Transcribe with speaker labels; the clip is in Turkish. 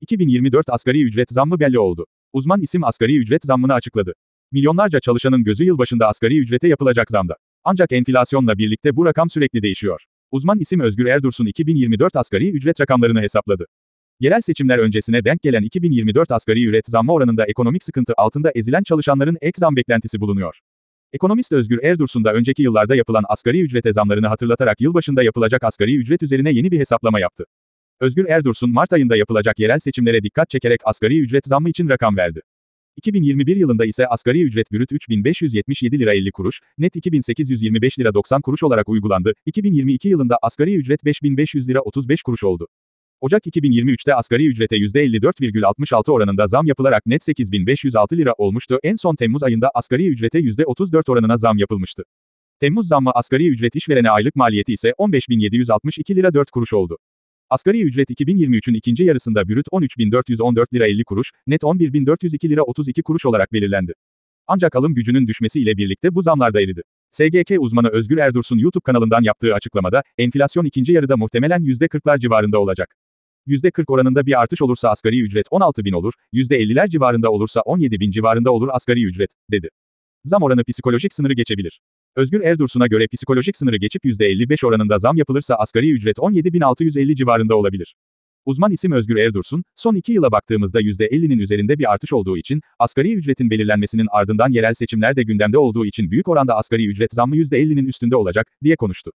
Speaker 1: 2024 asgari ücret zammı belli oldu. Uzman isim asgari ücret zammını açıkladı. Milyonlarca çalışanın gözü yılbaşında asgari ücrete yapılacak zamda. Ancak enflasyonla birlikte bu rakam sürekli değişiyor. Uzman isim Özgür Erdursun 2024 asgari ücret rakamlarını hesapladı. Yerel seçimler öncesine denk gelen 2024 asgari ücret zammı oranında ekonomik sıkıntı altında ezilen çalışanların ek zam beklentisi bulunuyor. Ekonomist Özgür Erdursun da önceki yıllarda yapılan asgari ücrete zamlarını hatırlatarak yılbaşında yapılacak asgari ücret üzerine yeni bir hesaplama yaptı. Özgür Erdursun Mart ayında yapılacak yerel seçimlere dikkat çekerek asgari ücret zammı için rakam verdi. 2021 yılında ise asgari ücret brüt 3577 lira 50 kuruş, net 2825 lira 90 kuruş olarak uygulandı. 2022 yılında asgari ücret 5500 lira 35 kuruş oldu. Ocak 2023'te asgari ücrete %54,66 oranında zam yapılarak net 8506 lira olmuştu. En son Temmuz ayında asgari ücrete %34 oranına zam yapılmıştı. Temmuz zammı asgari ücret işverene aylık maliyeti ise 15.762 lira 4 kuruş oldu. Asgari ücret 2023'ün ikinci yarısında brüt 13.414 lira 50 kuruş, net 11.402 lira 32 kuruş olarak belirlendi. Ancak alım gücünün düşmesi ile birlikte bu zamlar da eridi. SGK uzmanı Özgür Erdursun YouTube kanalından yaptığı açıklamada, enflasyon ikinci yarıda muhtemelen %40'lar civarında olacak. %40 oranında bir artış olursa asgari ücret 16 bin olur, %50'ler civarında olursa 17 bin civarında olur asgari ücret, dedi. Zam oranı psikolojik sınırı geçebilir. Özgür Erdursun'a göre psikolojik sınırı geçip %55 oranında zam yapılırsa asgari ücret 17.650 civarında olabilir. Uzman isim Özgür Erdursun, son iki yıla baktığımızda %50'nin üzerinde bir artış olduğu için, asgari ücretin belirlenmesinin ardından yerel seçimler de gündemde olduğu için büyük oranda asgari ücret zammı %50'nin üstünde olacak, diye konuştu.